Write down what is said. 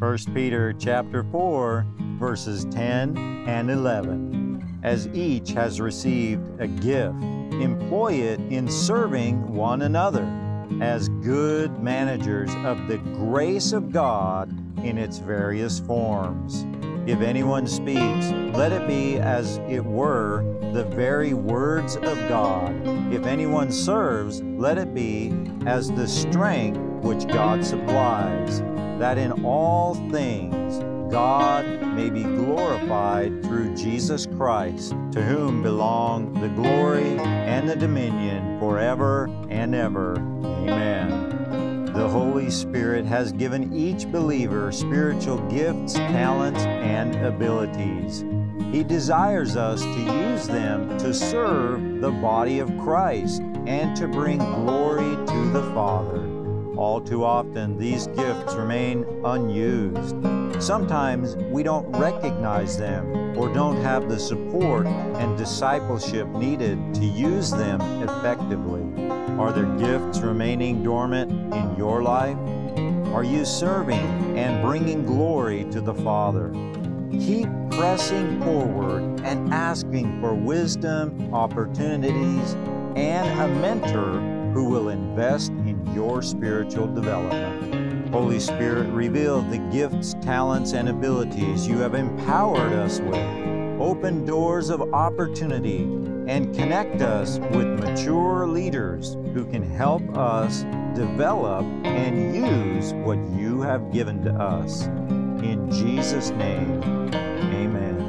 1 Peter chapter 4 verses 10 and 11. As each has received a gift, employ it in serving one another as good managers of the grace of God in its various forms. If anyone speaks, let it be as it were the very words of God. If anyone serves, let it be as the strength which God supplies, that in all things God may be glorified through Jesus Christ, to whom belong the glory and the dominion forever and ever. Amen. The Holy Spirit has given each believer spiritual gifts, talents, and abilities. He desires us to use them to serve the body of Christ and to bring glory to the Father. All too often, these gifts remain unused. Sometimes we don't recognize them or don't have the support and discipleship needed to use them effectively. Are there gifts remaining dormant in your life? Are you serving and bringing glory to the Father? Keep pressing forward and asking for wisdom, opportunities, and a mentor who will invest in your spiritual development. Holy Spirit, reveal the gifts, talents, and abilities you have empowered us with. Open doors of opportunity and connect us with mature leaders who can help us develop and use what you have given to us. In Jesus' name, amen.